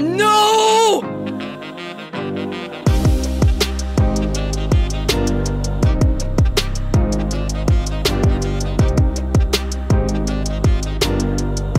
No!